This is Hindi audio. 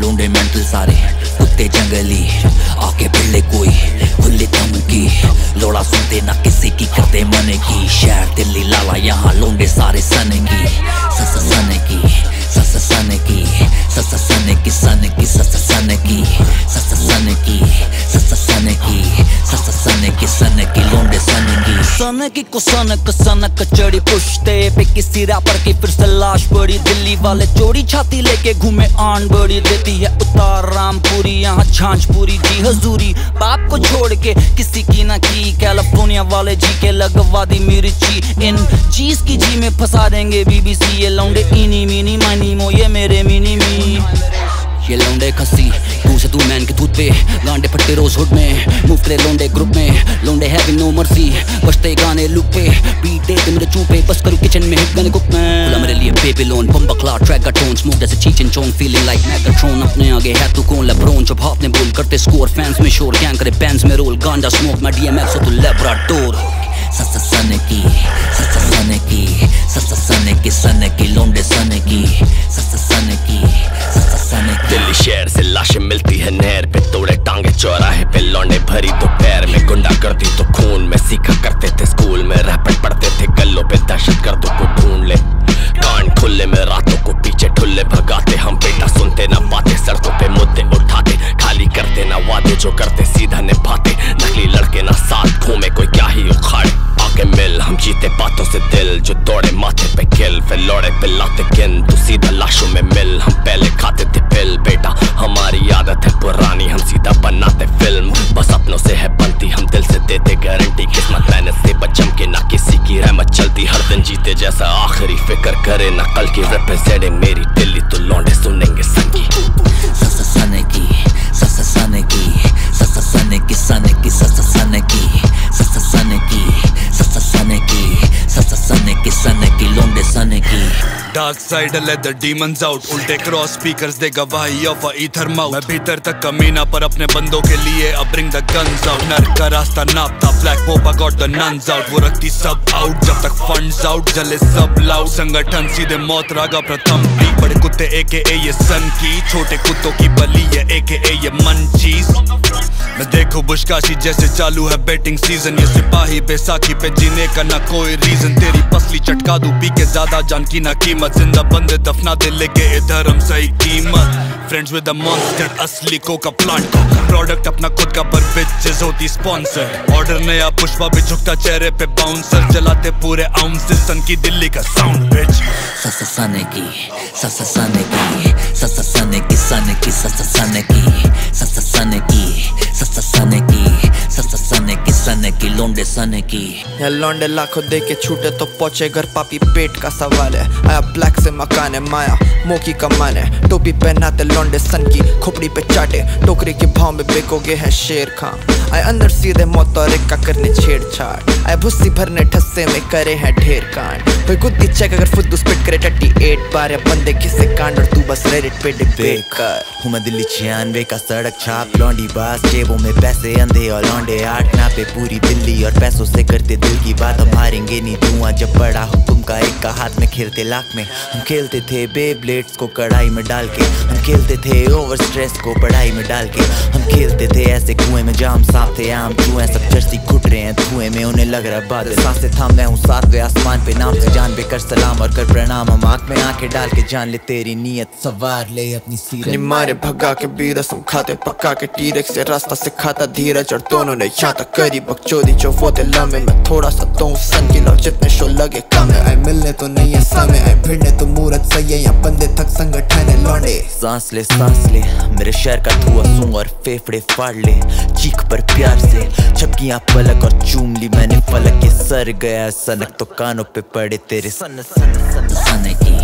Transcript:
लूंडे मेंटल सारे, कुत्ते जंगली, आके पिल्ले कोई, खुले दम की लोड़ा सुनते ना किसी की करते मन की, शहर दिल्ली लाला, यहाँ लूडे सारे सन की, सस सन की, सस सन की, सस सन की सन की, सस सन की, सस सन की, सस सन की सन की सनक सनक, चढ़ी पुश्ते पे किसी रैपर की फिर से लाश पड़ी दिल्ली वाले चोरी छाती लेके घूमे आन बड़ी देती है उतार रामपुरी यहाँ झांझ पूरी जी हजूरी। बाप को छोड़ के किसी की ना की। कैलिफ़ोर्निया वाले जी के लगवा दी मिर्ची। इन चीज़ की जी में फंसा देंगे बीबीसी। ये लौंडे इनी मिनी मनी मो, ये मेरे मिनी मी। ये लौंडे खस्सी। तू मैन के दूध पे। गांडे फट्टे रोज हुड में। मूव करे लौंडे ग्रुप में। लौंडे हैविंग नो मर्सी बजते गाने लूप पे। बीट दे मेरे चूपे। बस करूँ किचन में हिट गाने कुक में। खुला मेरे लिए बेबी लोन बम्बा क्ला ट्रैक का टोन स्मूथ जैसे चीच चोंग फीलिंग लाइक मैगाट्रॉन अपने आगे है तू कौन? लेब्रोन जब हाथ ने बोल करते स्कोर फैंस में शोर। गैंग करे बैंड्स में रोल गांजा स्मोक मैं डीएमएक्स हो तू लेब्राडोर सन की सन की सन की सन की, लोंडे सन की वादे जो करते सीधा निभाते। नकली लड़के ना साथ घूमे, कोई क्या ही उखाड़े। आके मिल, हम जीते बातों से दिल। जो दौड़े माथे पे किल फिर लौड़े पिलाते गिन। तू सीधा लाशों में मिल, हम पहले खाते थे पिल बेटा, हमारी आदत है पुरानी, हम सीधा बनाते फ़िल्म बस अपनों से है बनती, हम दिल से देते गारंटी किस्मत मेहनत से बचम के ना किसी की रहमत चलती। हर दिन जीते जैसा आखिरी फ़िक्र करे ना, कल की रिप्रेजेंटे मेरी दिल्ली। तो लौंडे सुनेंगे संगी। की सन की लोंडे सन की। Dark side let the demons out. उल्टे क्रॉस स्पीकर्स दे गवाही ऑफ़ अ ईथर माउथ मैं भीतर तक कमीना पर अपने बंदों के लिए अब bring the guns out. नर का रास्ता नापता ब्लैक पोपा got the nuns out. वो रखती सब आउट जब तक फंड्स आउट जले सब लाउड संगठन सीधे मौत, रागा प्रथम पी. बड़े कुत्ते एके ये सन की, छोटे कुत्तों की बली है एके ये मन चीज़ मैं देखो बुशकाशी जैसे चालू है बैटिंग सीज़न ये सिपाही बैसाखी पे जीने का ना कोई रीजन तेरी पसली चटका दू, पी के ज़्यादा जान की ना कीमत। ज़िंदा बंदे दफना दे लेके इधर हम सही कीमत। फ्रेंड्स विद मॉन्स्टर असली कोका प्लांट प्रोडक्ट अपना खुद का पर बिचेस होती स्पॉन्सर ऑर्डर नया पुष्पा भी झुकता चेहरे पे बाउंसर चलाते पूरे आउंस सन की दिल्ली का साउंड बिच सन की सन की सन की सने की सन की सन की सन की सन की सन की लोंडे सन की। या लौंडे लाखों दे के छूटे तो पहुँचे घर पापी पेट का सवाल है। आया ब्लैक से मकान है माया मोकी कमान है। टोपी पहनाते लौंडे सन की खोपड़ी पे चाटे। टोकरी के भाव में बेकोगे हैं शेर खां। आए अंदर सीधे मौत और एक का करने छेड़छाड़। आए भुस्सी भरने ठस्से में करे हैं ढेर कांड। कोई गुद्दी चेक अगर फुद्दू स्पिट करे टट्टी एट बार या बंदे किसे कांड और तू बस रेडिट पे डिबेट कर। हूँ मैं दिल्ली छियानवे का सड़क छाप। लौंडी बास जेबों में पैसे अंधे और लौंडे आठ नापे पूरी दिल्ली और पैसों से करते दिल की बात हम हारेंगे नहीं। धुआँ जब बड़ा हुक्म का एक का हाथ में खेलते लाख में। हम खेलते थे बे ब्लेड्स को कढ़ाई में डाल के। हम खेलते थे ओवर स्ट्रेस को पढ़ाई में डाल के। हम खेलते थे ऐसे कुएँ में जाम साफ़ थे, आम चूहे सब जर्सी घुट रहे हैं। धुएँ में उन्हें लग रहा बादल साँसें थाम, मैं हूँ सातवें आसमान पे। नाम से जान बेकर सलाम और कर प्रणाम। हम आँख में आँखें डाल के जान ले, तेरी नीयत सवार ले अपनी सीरत। मारे भगा के बीरस हम खाते पक्का के टीरेक्स से रास्ता से खाता धीरज और दोनों ने यहाँ तक करी बकचोदी जो वो दिला में मैं थोड़ा सा तो हूँ सन की लव जितने शो लगे कम है। आई मिलने तो नहीं है समय आई भिड़ने तो मूरत सही है यहाँ बंदे थक संगठन है लौंडे। सांस ले सांस ले मेरे शहर का धुआँ सूंग और फेफड़े फाड़ ले। चीख पर प्यार से छपकियाँ पलक और चूम ली मैंने पलक के सर गया। सनक तो कानों पे पड़े तेरे सन सन सन, सन की